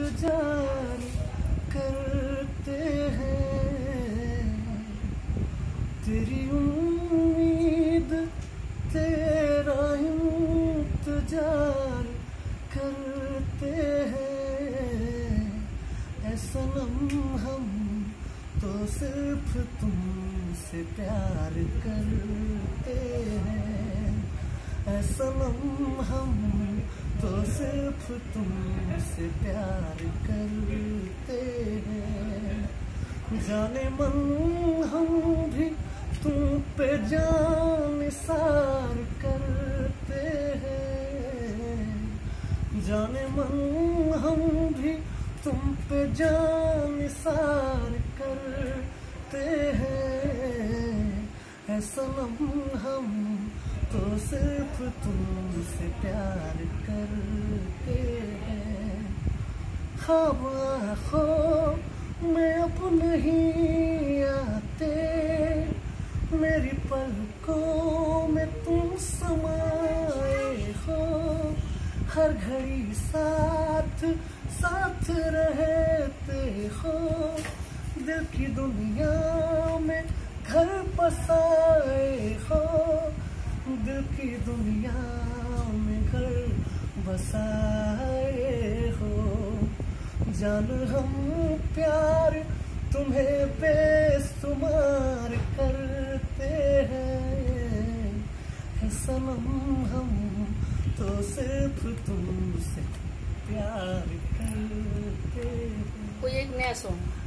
इंतज़ार करते हैं। तेरी उम्मीद, तेरा इंतज़ार करते हैं। ऐसा हम तो सिर्फ़ तुमसे प्यार करते हैं। ऐसा हम सिर्फ़ तुमसे प्यार करते हैं। जाने मन हम भी तुम पे जान सार करते हैं। जाने मन हम भी तुम पे जान सार करते हैं। ऐसा हम तो सिर्फ़ तुमसे प्यार करते हैं। आँखों में अब नहीं आते मेरी पलकों में तुम समाए हो। हर घड़ी साथ साथ रहते हो। दिल की दुनिया में घर बसाए हो। की दुनिया में घर बसाए हो। जान हम प्यार तुम्हें बेसुमार करते हैं। सनम हम तो सिर्फ़ तुमसे प्यार करते हैं। कोई एक नया सॉन्ग